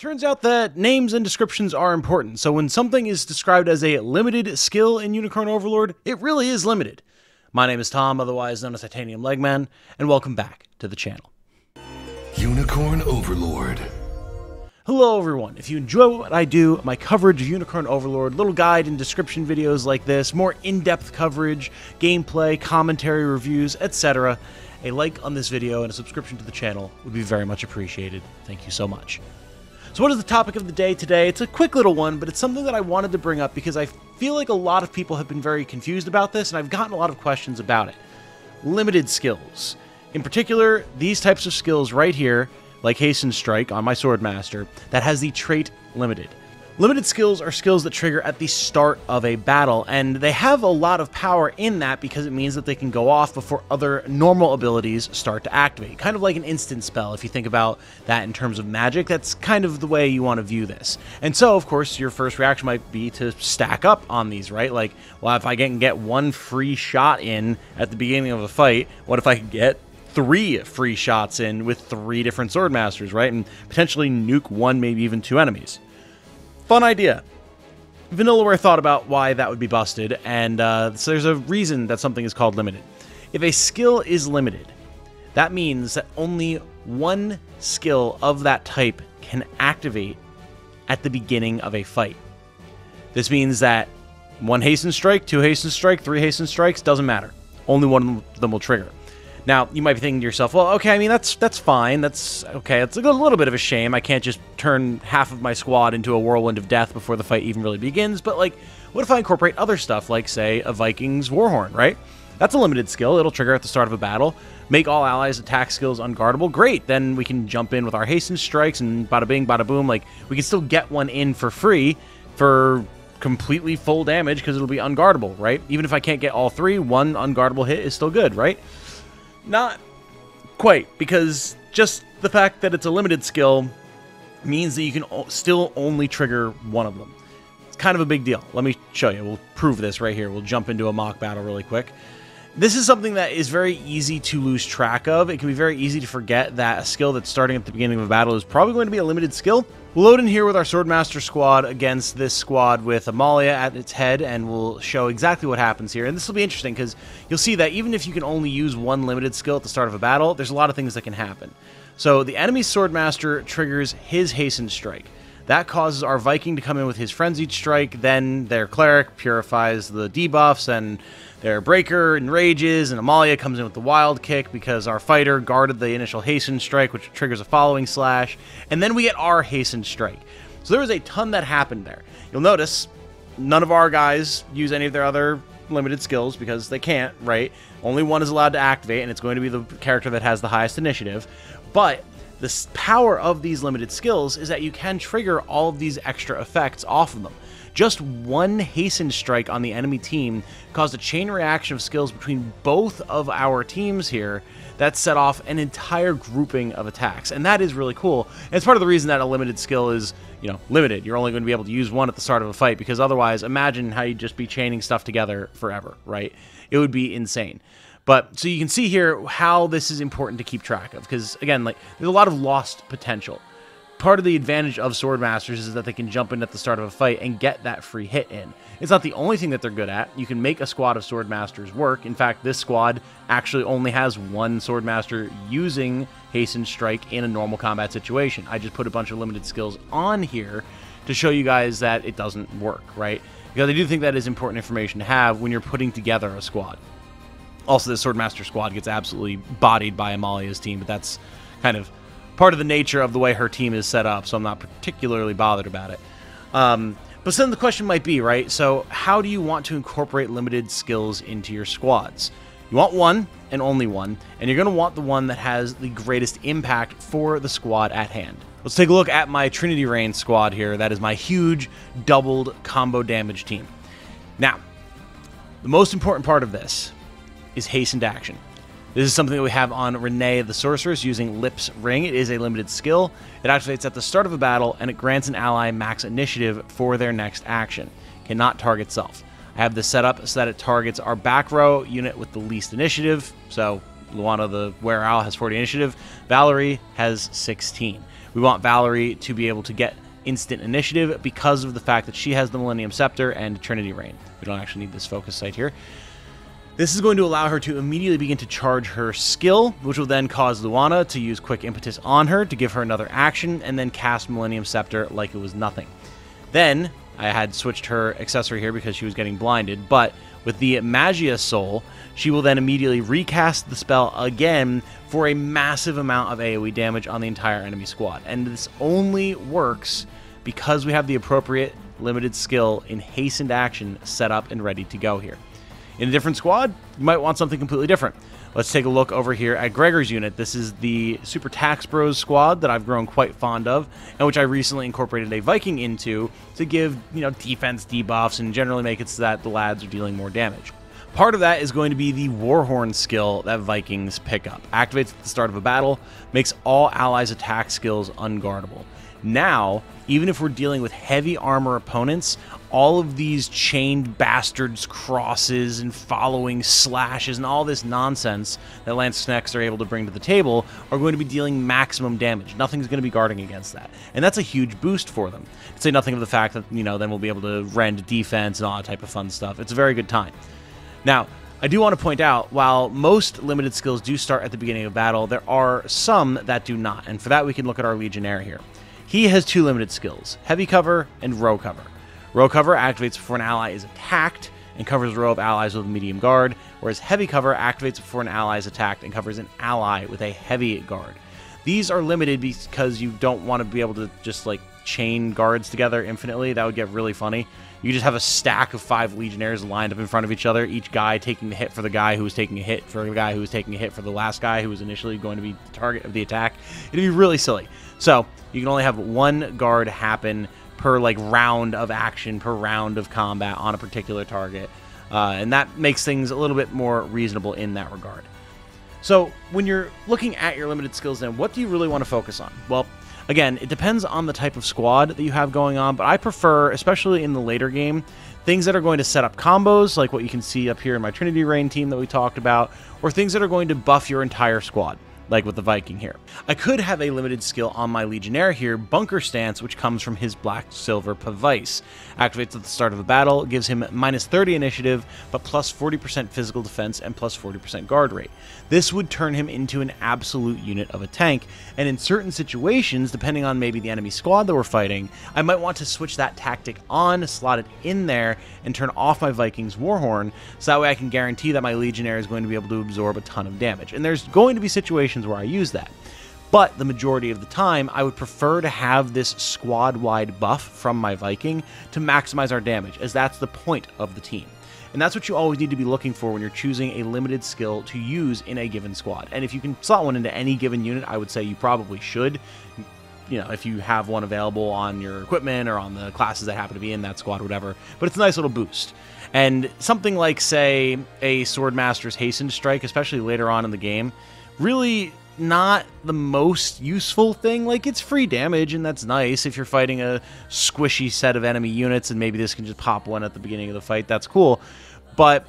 turns out that names and descriptions are important, so when something is described as a limited skill in Unicorn Overlord, it really is limited. My name is Tom, otherwise known as Titanium Legman, and welcome back to the channel. Unicorn Overlord. Hello everyone, if you enjoy what I do, my coverage of Unicorn Overlord, little guide and description videos like this, more in-depth coverage, gameplay, commentary reviews, etc., a like on this video and a subscription to the channel would be very much appreciated. Thank you so much. So, what is the topic of the day today? It's a quick little one, but it's something that I wanted to bring up because I feel like a lot of people have been very confused about this, and I've gotten a lot of questions about it. Limited skills. In particular, these types of skills right here, like Hasten Strike on my Swordmaster, that has the trait limited. Limited skills are skills that trigger at the start of a battle, and they have a lot of power in that because it means that they can go off before other normal abilities start to activate. Kind of like an instant spell, if you think about that in terms of magic, that's kind of the way you want to view this. And so, of course, your first reaction might be to stack up on these, right? Like, well, if I can get one free shot in at the beginning of a fight, what if I could get three free shots in with three different sword masters, right? And potentially nuke one, maybe even two enemies. Fun idea. Vanillaware thought about why that would be busted, and uh, so there's a reason that something is called limited. If a skill is limited, that means that only one skill of that type can activate at the beginning of a fight. This means that one hasten strike, two hasten strike, three hasten strikes, doesn't matter. Only one of them will trigger. Now, you might be thinking to yourself, well, okay, I mean, that's that's fine. That's okay. It's a little bit of a shame. I can't just turn half of my squad into a whirlwind of death before the fight even really begins. But, like, what if I incorporate other stuff, like, say, a Viking's Warhorn, right? That's a limited skill. It'll trigger at the start of a battle. Make all allies' attack skills unguardable. Great. Then we can jump in with our hasten strikes and bada bing, bada boom. Like, we can still get one in for free for completely full damage because it'll be unguardable, right? Even if I can't get all three, one unguardable hit is still good, right? Not quite, because just the fact that it's a limited skill means that you can still only trigger one of them. It's kind of a big deal. Let me show you. We'll prove this right here. We'll jump into a mock battle really quick. This is something that is very easy to lose track of. It can be very easy to forget that a skill that's starting at the beginning of a battle is probably going to be a limited skill. We'll load in here with our Swordmaster squad against this squad with Amalia at its head, and we'll show exactly what happens here. And this will be interesting because you'll see that even if you can only use one limited skill at the start of a battle, there's a lot of things that can happen. So the enemy Swordmaster triggers his Hasten Strike. That causes our Viking to come in with his Frenzied Strike, then their Cleric purifies the debuffs, and their Breaker enrages, and Amalia comes in with the Wild Kick because our fighter guarded the initial Hasten Strike, which triggers a following slash, and then we get our Hasten Strike. So there was a ton that happened there. You'll notice none of our guys use any of their other limited skills because they can't, right? Only one is allowed to activate, and it's going to be the character that has the highest initiative. But the power of these limited skills is that you can trigger all of these extra effects off of them. Just one hastened strike on the enemy team caused a chain reaction of skills between both of our teams here that set off an entire grouping of attacks. And that is really cool. And it's part of the reason that a limited skill is, you know, limited. You're only going to be able to use one at the start of a fight because otherwise, imagine how you'd just be chaining stuff together forever, right? It would be insane. But so you can see here how this is important to keep track of because again, like there's a lot of lost potential. Part of the advantage of Swordmasters is that they can jump in at the start of a fight and get that free hit in. It's not the only thing that they're good at. You can make a squad of Swordmasters work. In fact, this squad actually only has one Swordmaster using Hasten Strike in a normal combat situation. I just put a bunch of limited skills on here to show you guys that it doesn't work, right? Because I do think that is important information to have when you're putting together a squad. Also, the Swordmaster squad gets absolutely bodied by Amalia's team, but that's kind of part of the nature of the way her team is set up, so I'm not particularly bothered about it. Um, but then the question might be, right? So, how do you want to incorporate limited skills into your squads? You want one and only one, and you're going to want the one that has the greatest impact for the squad at hand. Let's take a look at my Trinity Rain squad here. That is my huge doubled combo damage team. Now, the most important part of this is hastened action. This is something that we have on Renee the Sorceress using Lip's Ring. It is a limited skill. It activates at the start of a battle, and it grants an ally max initiative for their next action. Cannot target self. I have this set up so that it targets our back row unit with the least initiative. So Luana the Were Owl has 40 initiative. Valerie has 16. We want Valerie to be able to get instant initiative because of the fact that she has the Millennium Scepter and Trinity Rain. We don't actually need this focus site here. This is going to allow her to immediately begin to charge her skill, which will then cause Luana to use Quick Impetus on her to give her another action, and then cast Millennium Scepter like it was nothing. Then, I had switched her accessory here because she was getting blinded, but with the Magia Soul, she will then immediately recast the spell again for a massive amount of AoE damage on the entire enemy squad. And this only works because we have the appropriate limited skill in hastened action set up and ready to go here. In a different squad, you might want something completely different. Let's take a look over here at Gregor's unit. This is the Super Tax Bros squad that I've grown quite fond of, and which I recently incorporated a Viking into to give, you know, defense debuffs and generally make it so that the lads are dealing more damage. Part of that is going to be the Warhorn skill that Vikings pick up. Activates at the start of a battle, makes all allies' attack skills unguardable. Now, even if we're dealing with heavy armor opponents, all of these chained bastards crosses and following slashes and all this nonsense that Lance Snacks are able to bring to the table are going to be dealing maximum damage. Nothing's going to be guarding against that. And that's a huge boost for them. To say nothing of the fact that, you know, then we'll be able to rend defense and all that type of fun stuff. It's a very good time. Now, I do want to point out, while most limited skills do start at the beginning of battle, there are some that do not. And for that, we can look at our Legionnaire here. He has two limited skills, Heavy Cover and Row Cover. Row Cover activates before an ally is attacked and covers a row of allies with a medium guard, whereas Heavy Cover activates before an ally is attacked and covers an ally with a heavy guard. These are limited because you don't want to be able to just like chain guards together infinitely. That would get really funny. You just have a stack of five legionnaires lined up in front of each other, each guy taking the hit for the guy who was taking a hit for the guy who was taking a hit for the last guy who was initially going to be the target of the attack. It'd be really silly. So you can only have one guard happen per like round of action, per round of combat on a particular target. Uh, and that makes things a little bit more reasonable in that regard. So, when you're looking at your limited skills, then what do you really want to focus on? Well, again, it depends on the type of squad that you have going on, but I prefer, especially in the later game, things that are going to set up combos, like what you can see up here in my Trinity Rain team that we talked about, or things that are going to buff your entire squad like with the Viking here. I could have a limited skill on my Legionnaire here, Bunker Stance, which comes from his Black Silver Pavice. Activates at the start of a battle, gives him minus 30 initiative, but plus 40% physical defense and plus 40% guard rate. This would turn him into an absolute unit of a tank, and in certain situations, depending on maybe the enemy squad that we're fighting, I might want to switch that tactic on, slot it in there, and turn off my Viking's Warhorn, so that way I can guarantee that my Legionnaire is going to be able to absorb a ton of damage. And there's going to be situations situations where I use that. But the majority of the time, I would prefer to have this squad wide buff from my Viking to maximize our damage, as that's the point of the team. And that's what you always need to be looking for when you're choosing a limited skill to use in a given squad. And if you can slot one into any given unit, I would say you probably should. You know, if you have one available on your equipment or on the classes that happen to be in that squad, whatever. But it's a nice little boost. And something like, say, a Swordmaster's Hastened Strike, especially later on in the game, really not the most useful thing. Like, it's free damage, and that's nice if you're fighting a squishy set of enemy units, and maybe this can just pop one at the beginning of the fight. That's cool. But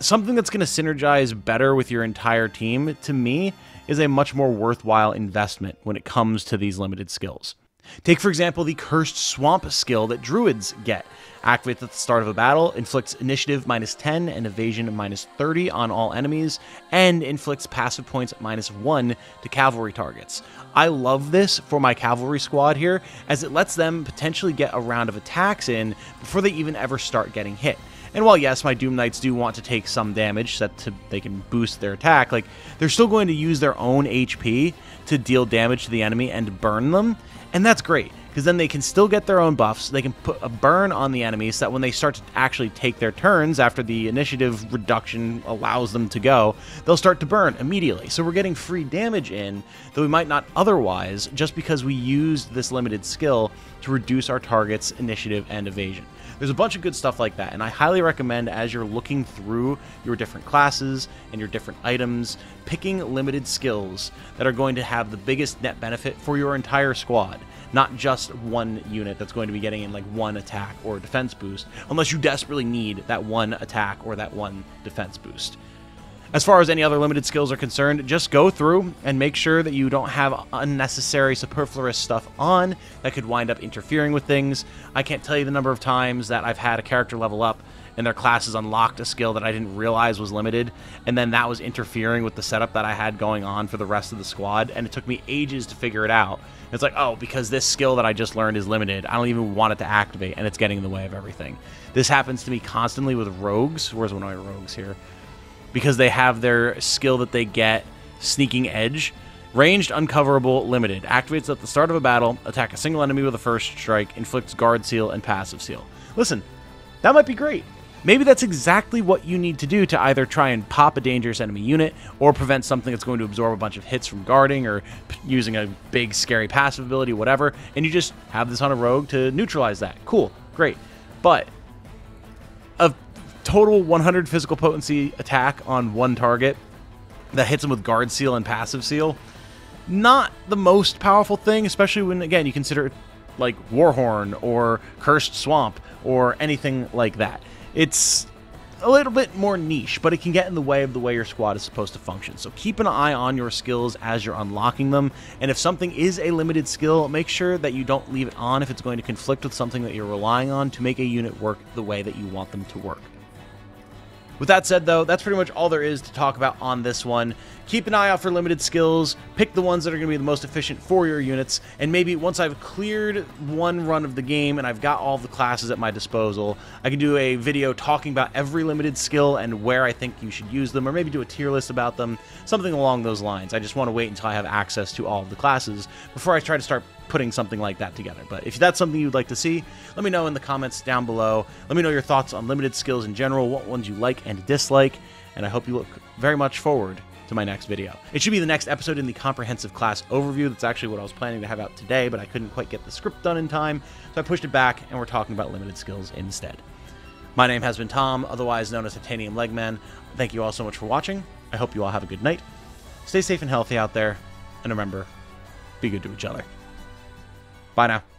something that's going to synergize better with your entire team, to me, is a much more worthwhile investment when it comes to these limited skills. Take, for example, the Cursed Swamp skill that druids get. Activates at the start of a battle, inflicts initiative minus 10 and evasion minus 30 on all enemies, and inflicts passive points minus 1 to cavalry targets. I love this for my cavalry squad here, as it lets them potentially get a round of attacks in before they even ever start getting hit. And while yes, my Doom Knights do want to take some damage so that to, they can boost their attack, like they're still going to use their own HP to deal damage to the enemy and burn them. And that's great because then they can still get their own buffs. They can put a burn on the enemies so that when they start to actually take their turns after the initiative reduction allows them to go, they'll start to burn immediately. So we're getting free damage in that we might not otherwise just because we used this limited skill to reduce our target's initiative and evasion. There's a bunch of good stuff like that, and I highly recommend as you're looking through your different classes and your different items, picking limited skills that are going to have the biggest net benefit for your entire squad not just one unit that's going to be getting in like one attack or defense boost, unless you desperately need that one attack or that one defense boost. As far as any other limited skills are concerned, just go through and make sure that you don't have unnecessary superfluous stuff on that could wind up interfering with things. I can't tell you the number of times that I've had a character level up and their classes unlocked a skill that I didn't realize was limited, and then that was interfering with the setup that I had going on for the rest of the squad, and it took me ages to figure it out. It's like, oh, because this skill that I just learned is limited, I don't even want it to activate, and it's getting in the way of everything. This happens to me constantly with rogues. Where's one of my rogues here? Because they have their skill that they get, Sneaking Edge. Ranged, uncoverable, limited. Activates at the start of a battle, attack a single enemy with a first strike, inflicts guard seal and passive seal. Listen, that might be great. Maybe that's exactly what you need to do to either try and pop a dangerous enemy unit or prevent something that's going to absorb a bunch of hits from guarding or using a big scary passive ability, whatever, and you just have this on a rogue to neutralize that. Cool, great. But a total 100 physical potency attack on one target that hits him with guard seal and passive seal. Not the most powerful thing, especially when again you consider it like Warhorn or Cursed Swamp or anything like that. It's a little bit more niche, but it can get in the way of the way your squad is supposed to function. So keep an eye on your skills as you're unlocking them, and if something is a limited skill, make sure that you don't leave it on if it's going to conflict with something that you're relying on to make a unit work the way that you want them to work. With that said, though, that's pretty much all there is to talk about on this one. Keep an eye out for limited skills, pick the ones that are going to be the most efficient for your units, and maybe once I've cleared one run of the game and I've got all the classes at my disposal, I can do a video talking about every limited skill and where I think you should use them, or maybe do a tier list about them, something along those lines. I just want to wait until I have access to all of the classes before I try to start putting something like that together. But if that's something you'd like to see, let me know in the comments down below. Let me know your thoughts on limited skills in general, what ones you like and dislike, and I hope you look very much forward to my next video. It should be the next episode in the comprehensive class overview. That's actually what I was planning to have out today, but I couldn't quite get the script done in time, so I pushed it back, and we're talking about limited skills instead. My name has been Tom, otherwise known as Titanium Legman. Thank you all so much for watching. I hope you all have a good night. Stay safe and healthy out there, and remember, be good to each other. Bye now.